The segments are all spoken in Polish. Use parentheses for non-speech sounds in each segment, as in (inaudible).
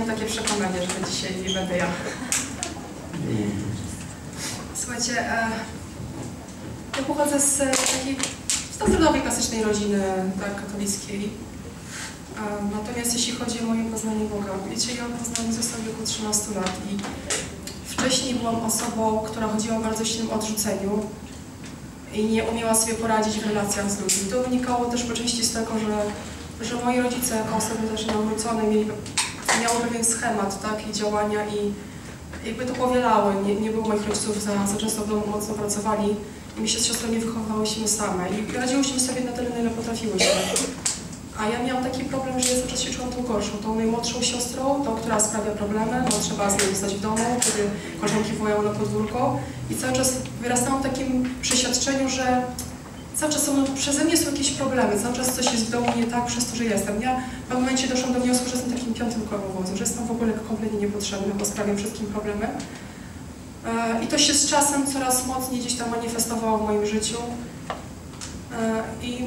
miałam takie przekonanie, że dzisiaj nie będę ja. Słuchajcie, e, ja pochodzę z takiej standardowej, klasycznej rodziny, tak, katolickiej. E, Natomiast jeśli chodzi o moje poznanie Boga, wiecie, ja poznałem Jezusa w wieku 13 lat i wcześniej byłam osobą, która chodziła w bardzo silnym odrzuceniu i nie umiała sobie poradzić w relacjach z ludźmi. To wynikało też po części z tego, że, że moi rodzice, jako osoby też nawrócone, mieli, miały pewien schemat tak, i działania i jakby to powielały. Nie, nie było moich rodziców za, za często w domu mocno pracowali i my się z siostrą nie wychowywałyśmy same i radziłyśmy sobie na tyle, na ile potrafiłyśmy. A ja miałam taki problem, że ja cały czas się czułam tą gorszą, tą najmłodszą siostrą, tą, która sprawia problemy, bo trzeba z nią zostać w domu, kiedy koleżanki wołają na podwórko i cały czas wyrastałam w takim przeświadczeniu, że cały czas są, przeze mnie są jakieś problemy, cały czas coś jest w domu nie tak przez to, że jestem. Ja w pewnym momencie doszłam do wniosku, że jestem takim piątym kołem wozu, że jestem w ogóle kompletnie niepotrzebny, bo sprawiam wszystkim problemy. E, I to się z czasem coraz mocniej gdzieś tam manifestowało w moim życiu. E, I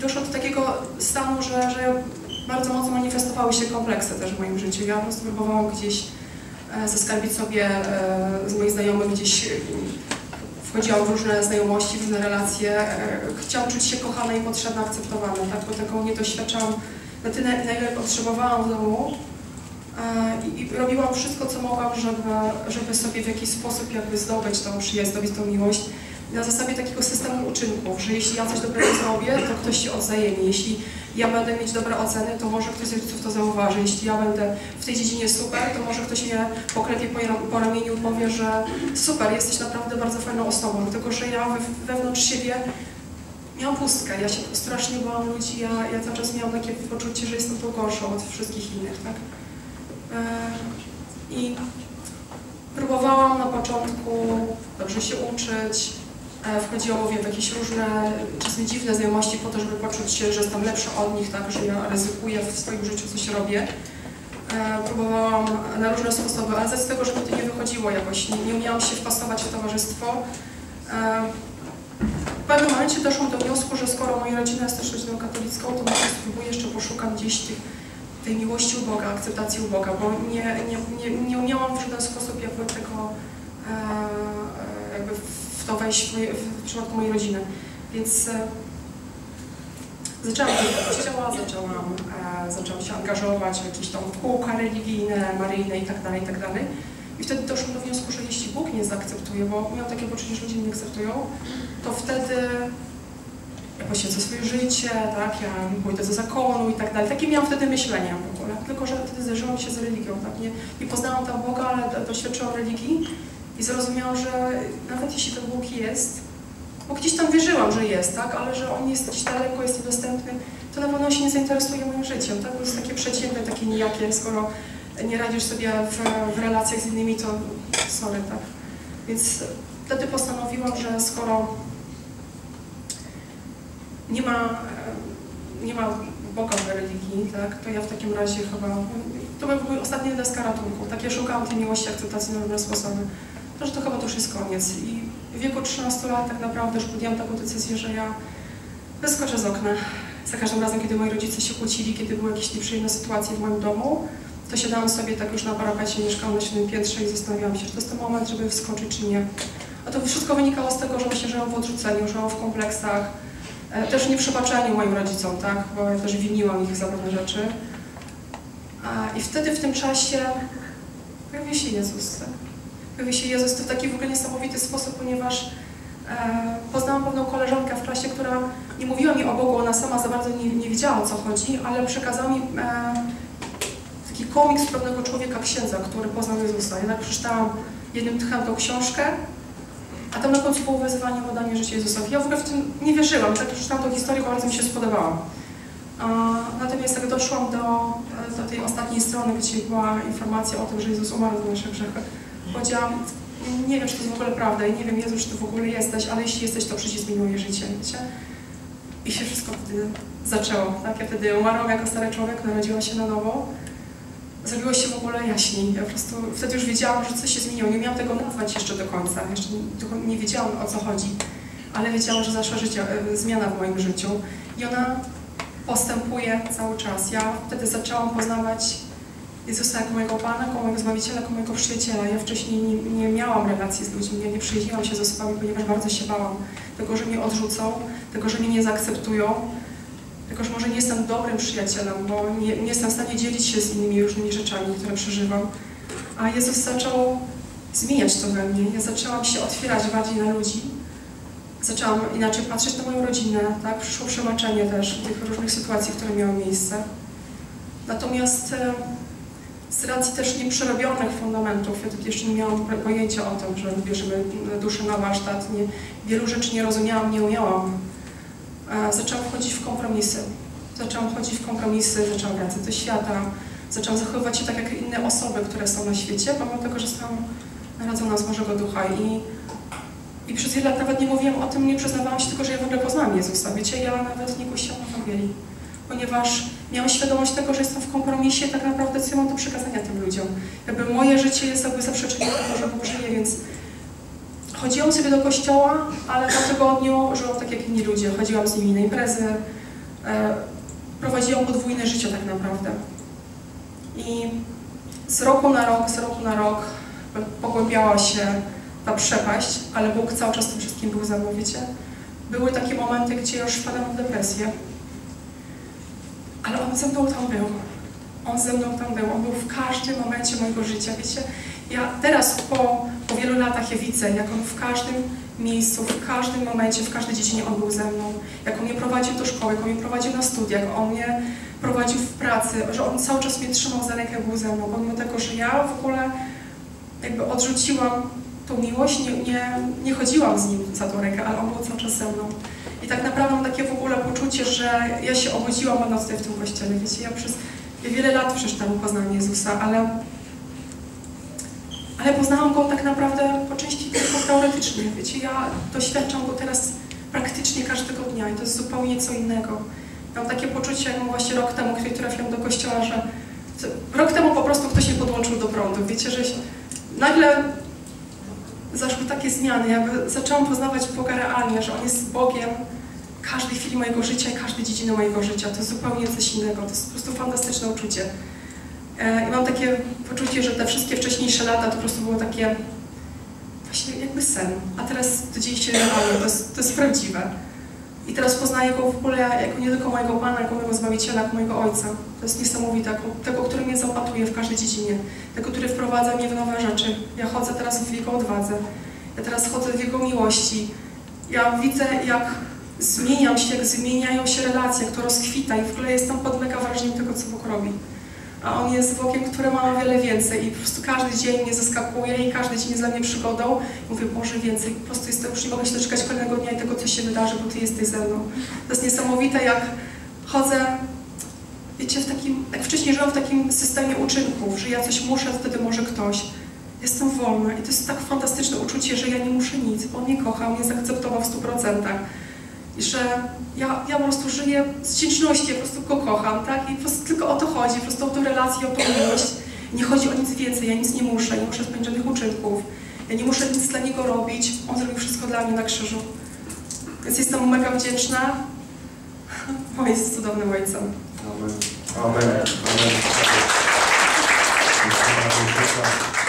doszło do takiego stanu, że, że bardzo mocno manifestowały się kompleksy też w moim życiu. Ja po prostu próbowałam gdzieś e, zaskarbić sobie z moich znajomych gdzieś wchodziłam w różne znajomości, w różne relacje. e, Chciałam czuć się kochana i potrzebna, akceptowana, tak? bo taką nie doświadczałam na tyle, na ile potrzebowałam w domu. E, I, I robiłam wszystko, co mogłam, żeby, żeby sobie w jakiś sposób jakby zdobyć tą przyjaźń, zdobyć tą miłość na zasadzie takiego systemu uczynków, że jeśli ja coś dobrego zrobię, to ktoś się odzajemni. Jeśli ja będę mieć dobre oceny, to może ktoś z rodziców to zauważy. Jeśli ja będę w tej dziedzinie super, to może ktoś mnie poklepie po, ram- po ramieniu i powie, że super, jesteś naprawdę bardzo fajną osobą, tylko że ja we, wewnątrz siebie miałam pustkę. Ja się strasznie bałam ludzi, ja, ja cały czas miałam takie poczucie, że jestem tą gorszą od wszystkich innych, tak? E, I próbowałam na początku dobrze się uczyć, e, wchodziło w jakieś różne, czasem dziwne znajomości po to, żeby poczuć się, że jestem lepsza od nich, tak, że ja ryzykuję w swoim życiu, coś robię. E, Próbowałam na różne sposoby, ale z tego, że mi to nie wychodziło jakoś, nie, nie umiałam się wpasować w towarzystwo. E, W pewnym momencie doszłam do wniosku, że skoro moja rodzina jest też rodziną katolicką, to może spróbuję jeszcze poszukam gdzieś tych, tej miłości u Boga, akceptacji u Boga, bo nie, nie, nie, nie umiałam w żaden sposób jakby tego e, jakby to wejść w, w przypadku mojej rodziny. Więc e, zaczęłam kościoła, zaczęłam, e, zaczęłam się angażować w jakieś tam kółka religijne, maryjne i tak dalej, i tak. I wtedy doszłam do wniosku, że jeśli Bóg nie zaakceptuje, bo miałam takie poczucie, że ludzie nie akceptują, to wtedy ja poświęcę swoje życie, tak, ja pójdę do zakonu i tak dalej. Takie miałam wtedy myślenia w ogóle. Tylko, że wtedy zderzyłam się z religią, tak, nie, nie poznałam tam Boga, ale do- doświadczyłam religii i zrozumiałam, że nawet jeśli ten Bóg jest, bo gdzieś tam wierzyłam, że jest, tak, ale że On jest gdzieś daleko, jest niedostępny, to na pewno się nie zainteresuje moim życiem, tak, bo jest takie przeciętne, takie nijakie, skoro nie radzisz sobie w, w relacjach z innymi, to sorry, tak. Więc wtedy postanowiłam, że skoro nie ma, nie ma Boga w religii, tak, to ja w takim razie chyba, to był mój ostatni deska ratunku, tak ja szukałam tej miłości, akceptacji na różne sposoby, to, że to chyba to już jest koniec i w wieku 13 lat tak naprawdę już podjęłam taką decyzję, że ja wyskoczę z okna. Za każdym razem, kiedy moi rodzice się kłócili, kiedy były jakieś nieprzyjemne sytuacje w moim domu, to siadałam sobie tak już na parapecie, mieszkałam na siódmym piętrze i zastanawiałam się, czy to jest ten moment, żeby wskoczyć, czy nie. A to wszystko wynikało z tego, że właśnie żyłam w odrzuceniu, żyłam w kompleksach, e, też nie przebaczeniu moim rodzicom, tak, bo ja też winiłam ich za pewne rzeczy. I wtedy w tym czasie pojawił się Jezus, tak? Pojawił się Jezus to w taki w ogóle niesamowity sposób, ponieważ e, poznałam pewną koleżankę w klasie, która nie mówiła mi o Bogu, ona sama za bardzo nie, nie wiedziała o co chodzi, ale przekazała mi e, taki komiks pewnego człowieka, księdza, który poznał Jezusa. Ja tak przeczytałam jednym tchem tą książkę, a tam na końcu było wezwanie o oddanie życia Jezusowi. Ja w ogóle w tym nie wierzyłam, tak przeczytałam tą historię, bardzo mi się spodobała. Natomiast jak doszłam do, do tej ostatniej strony, gdzie była informacja o tym, że Jezus umarł za nasze grzechy, powiedziałam, nie wiem, czy to jest w ogóle prawda i nie wiem, Jezu, czy Ty w ogóle jesteś, ale jeśli jesteś, to zmień moje życie, wiecie? I się wszystko wtedy zaczęło, tak? Ja wtedy umarłam jako stary człowiek, narodziłam się na nowo. Zrobiło się w ogóle jaśniej. Ja po prostu wtedy już wiedziałam, że coś się zmieniło. Nie miałam tego nazwać jeszcze do końca. Jeszcze nie, nie wiedziałam o co chodzi. Ale wiedziałam, że zaszła życie, zmiana w moim życiu. I ona postępuje cały czas. Ja wtedy zaczęłam poznawać Jezusa jako mojego Pana, jako mojego Zbawiciela, jako mojego przyjaciela. Ja wcześniej nie, nie miałam relacji z ludźmi, ja nie przyjaźniłam się z osobami, ponieważ bardzo się bałam tego, że mnie odrzucą, tego, że mnie nie zaakceptują, tego, że może nie jestem dobrym przyjacielem, bo nie, nie jestem w stanie dzielić się z innymi różnymi rzeczami, które przeżywam. A Jezus zaczął zmieniać to we mnie. Ja zaczęłam się otwierać bardziej na ludzi. Zaczęłam inaczej patrzeć na moją rodzinę, tak? Przyszło przebaczenie też tych różnych sytuacji, które miały miejsce. Natomiast z racji też nieprzerobionych fundamentów, ja wtedy jeszcze nie miałam pojęcia o tym, że bierzemy duszę na warsztat, nie, wielu rzeczy nie rozumiałam, nie umiałam. Zaczęłam wchodzić w kompromisy. Zaczęłam wchodzić w kompromisy, zaczęłam wracać do świata, zaczęłam zachowywać się tak jak inne osoby, które są na świecie, pomimo tego, że zostałam narodzona z Bożego Ducha i, i przez wiele lat nawet nie mówiłam o tym, nie przyznawałam się tylko, że ja w ogóle poznałam Jezusa. Wiecie, ja nawet nie kusiłam Ewangelii, ponieważ miałam świadomość tego, że jestem w kompromisie, tak naprawdę co ja mam do przekazania tym ludziom. Jakby moje życie jest jakby zaprzeczeniem tego, że Bóg żyje, więc chodziłam sobie do kościoła, ale po tygodniu żyłam tak jak inni ludzie. Chodziłam z nimi na imprezy, e, prowadziłam podwójne życie tak naprawdę. I z roku na rok, z roku na rok pogłębiała się ta przepaść, ale Bóg cały czas tym wszystkim był wiecie? Były takie momenty, gdzie już wpadałam w depresję, ale On ze mną tam był. On ze mną tam był. On był w każdym momencie mojego życia, wiecie? Ja teraz po, po wielu latach ja widzę, jak On w każdym miejscu, w każdym momencie, w każdej dziedzinie On był ze mną. Jak On mnie prowadził do szkoły, jak On mnie prowadził na studiach, On mnie prowadził w pracy, że On cały czas mnie trzymał za rękę, był ze mną, pomimo tego, że ja w ogóle jakby odrzuciłam tą miłość, nie, nie, nie chodziłam z Nim za tą rękę, ale On był cały czas ze mną. I tak naprawdę mam takie w ogóle poczucie, że ja się obudziłam od nocy w tym kościele. Wiecie, ja przez ja wiele lat przeczytałam poznanie Jezusa, ale, ale poznałam Go tak naprawdę po części tylko teoretycznie. Wiecie, ja doświadczam Go teraz praktycznie każdego dnia i to jest zupełnie co innego. Mam takie poczucie, jak właśnie rok temu, kiedy trafiłam do kościoła, że rok temu po prostu ktoś się podłączył do prądu. Wiecie, że nagle zaszły takie zmiany, jakby zaczęłam poznawać Boga realnie, że On jest Bogiem każdej chwili mojego życia i każdej dziedziny mojego życia. To jest zupełnie coś innego. To jest po prostu fantastyczne uczucie. E, I mam takie poczucie, że te wszystkie wcześniejsze lata to po prostu było takie właśnie jakby sen. A teraz to dzieje się realnie, to jest, to jest prawdziwe. I teraz poznaję Go w ogóle jako nie tylko mojego Pana, jako mojego Zbawiciela, jako mojego Ojca. To jest niesamowite, tego, który mnie zaopatruje w każdej dziedzinie, tego, który wprowadza mnie w nowe rzeczy. Ja chodzę teraz w Jego odwadze, ja teraz chodzę w Jego miłości. Ja widzę, jak zmieniam się, jak zmieniają się relacje, jak to rozkwita i w ogóle jestem pod mega wrażeniem tego, co Bóg robi. A On jest Bogiem, który ma o wiele więcej i po prostu każdy dzień mnie zaskakuje i każdy dzień jest dla mnie przygodą. Mówię, Boże, więcej. Po prostu jestem, już nie mogę się doczekać kolejnego dnia i tego, co się wydarzy, bo Ty jesteś ze mną. To jest niesamowite, jak chodzę, wiecie, w takim, jak wcześniej żyłam w takim systemie uczynków, że ja coś muszę, wtedy może ktoś. Jestem wolna i to jest tak fantastyczne uczucie, że ja nie muszę nic, bo On mnie kocha, On mnie zaakceptował w stu procentach. I że ja, ja po prostu żyję z wdzięczności, ja po prostu go kocham, tak? I po prostu tylko o to chodzi, po prostu o tę relację, o miłość. Nie chodzi o nic więcej, ja nic nie muszę, nie muszę spełnić żadnych uczynków. Ja nie muszę nic dla Niego robić, On zrobił wszystko dla mnie na krzyżu. Więc jestem mega wdzięczna. (laughs) Bo jest cudownym Ojcem. Amen. Amen. Amen. Amen.